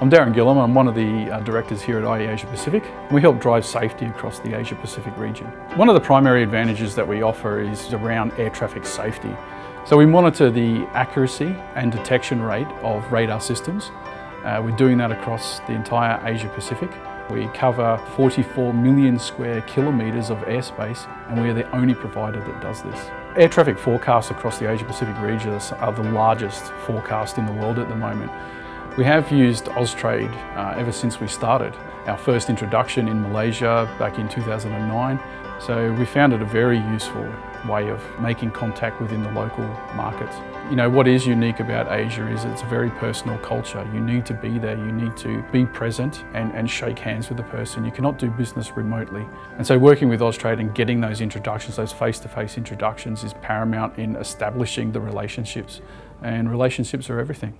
I'm Darren Gillam, I'm one of the uh, directors here at IE Asia Pacific. We help drive safety across the Asia Pacific region. One of the primary advantages that we offer is around air traffic safety. So we monitor the accuracy and detection rate of radar systems. Uh, we're doing that across the entire Asia Pacific. We cover 44 million square kilometres of airspace and we are the only provider that does this. Air traffic forecasts across the Asia Pacific region are the largest forecast in the world at the moment. We have used Austrade uh, ever since we started. Our first introduction in Malaysia back in 2009. So we found it a very useful way of making contact within the local markets. You know, what is unique about Asia is it's a very personal culture. You need to be there, you need to be present and, and shake hands with the person. You cannot do business remotely. And so working with Austrade and getting those introductions, those face-to-face -face introductions is paramount in establishing the relationships. And relationships are everything.